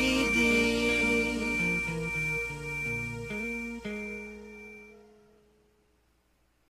breathing.